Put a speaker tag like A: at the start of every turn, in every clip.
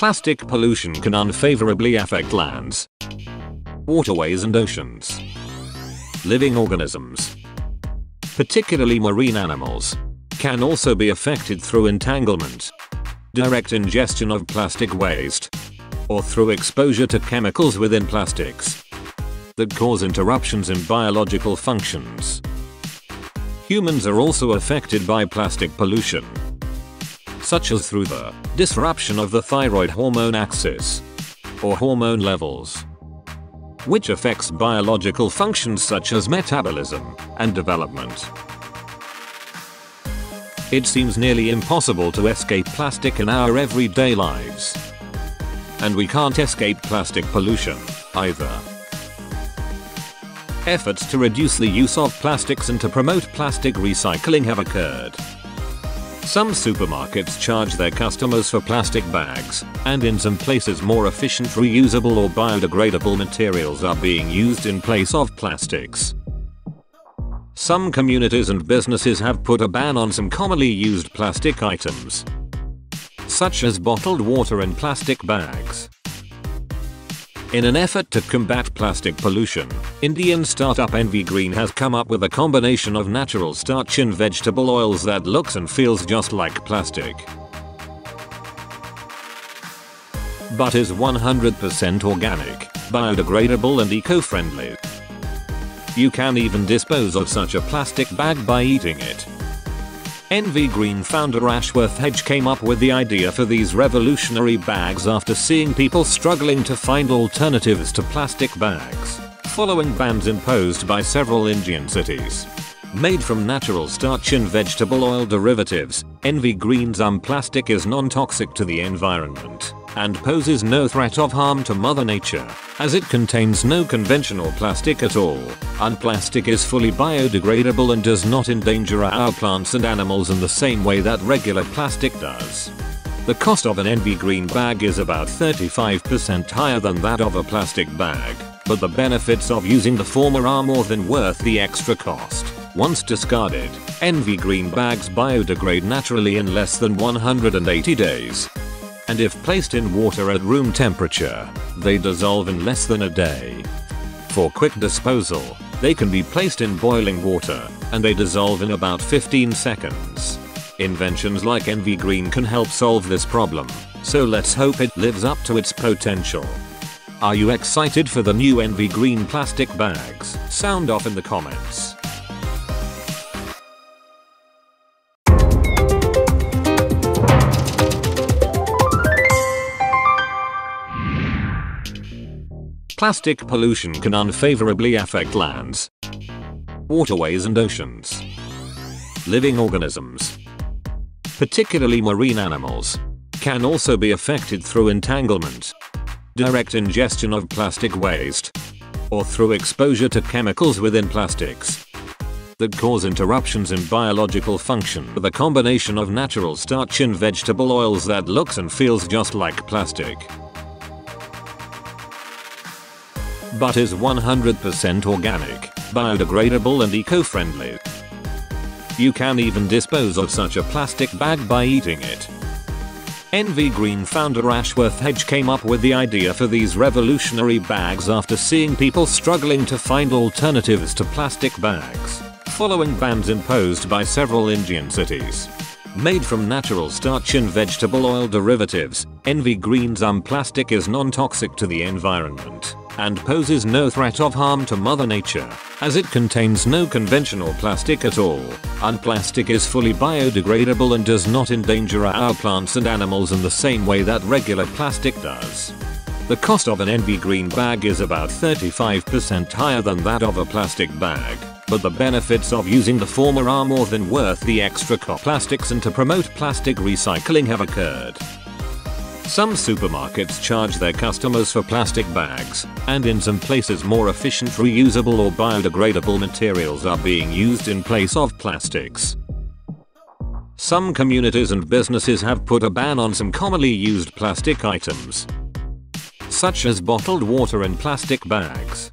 A: Plastic pollution can unfavorably affect lands, waterways and oceans, living organisms, particularly marine animals, can also be affected through entanglement, direct ingestion of plastic waste, or through exposure to chemicals within plastics that cause interruptions in biological functions. Humans are also affected by plastic pollution, such as through the disruption of the thyroid hormone axis or hormone levels, which affects biological functions such as metabolism and development. It seems nearly impossible to escape plastic in our everyday lives. And we can't escape plastic pollution, either. Efforts to reduce the use of plastics and to promote plastic recycling have occurred. Some supermarkets charge their customers for plastic bags, and in some places more efficient reusable or biodegradable materials are being used in place of plastics. Some communities and businesses have put a ban on some commonly used plastic items, such as bottled water and plastic bags. In an effort to combat plastic pollution, Indian startup EnviGreen has come up with a combination of natural starch and vegetable oils that looks and feels just like plastic. But is 100% organic, biodegradable and eco-friendly. You can even dispose of such a plastic bag by eating it. EnviGreen founder Ashwath Hegde came up with the idea for these revolutionary bags after seeing people struggling to find alternatives to plastic bags, following bans imposed by several Indian cities. Made from natural starch and vegetable oil derivatives, EnviGreen's um plastic is non-toxic to the environment and poses no threat of harm to Mother Nature, as it contains no conventional plastic at all. Unplastic is fully biodegradable and does not endanger our plants and animals in the same way that regular plastic does. The cost of an EnviGreen bag is about 35% higher than that of a plastic bag, but the benefits of using the former are more than worth the extra cost. Once discarded, EnviGreen bags biodegrade naturally in less than 180 days, and if placed in water at room temperature, they dissolve in less than a day. For quick disposal, they can be placed in boiling water, and they dissolve in about 15 seconds. Inventions like EnviGreen can help solve this problem, so let's hope it lives up to its potential. Are you excited for the new EnviGreen plastic bags? Sound off in the comments. Plastic pollution can unfavorably affect lands, waterways and oceans, living organisms, particularly marine animals, can also be affected through entanglement, direct ingestion of plastic waste, or through exposure to chemicals within plastics that cause interruptions in biological function with a combination of natural starch and vegetable oils that looks and feels just like plastic. But is 100% organic, biodegradable and eco-friendly. You can even dispose of such a plastic bag by eating it. EnviGreen founder Ashwath Hegde came up with the idea for these revolutionary bags after seeing people struggling to find alternatives to plastic bags, following bans imposed by several Indian cities. Made from natural starch and vegetable oil derivatives, EnviGreen's um plastic is non-toxic to the environment and poses no threat of harm to Mother Nature, as it contains no conventional plastic at all. Unplastic is fully biodegradable and does not endanger our plants and animals in the same way that regular plastic does. The cost of an EnviGreen bag is about 35% higher than that of a plastic bag, but the benefits of using the former are more than worth the extra cost. Plastics and to promote plastic recycling have occurred. Some supermarkets charge their customers for plastic bags, and in some places more efficient reusable or biodegradable materials are being used in place of plastics. Some communities and businesses have put a ban on some commonly used plastic items, such as bottled water and plastic bags.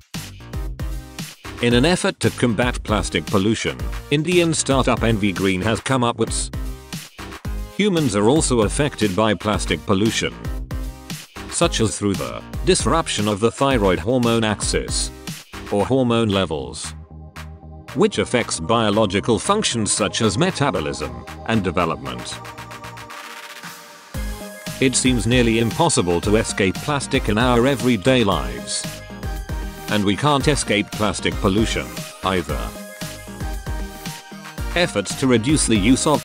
A: In an effort to combat plastic pollution, Indian startup EnviGreen has come up with Humans are also affected by plastic pollution, such as through the disruption of the thyroid hormone axis or hormone levels, which affects biological functions such as metabolism and development. It seems nearly impossible to escape plastic in our everyday lives. And we can't escape plastic pollution, either. Efforts to reduce the use of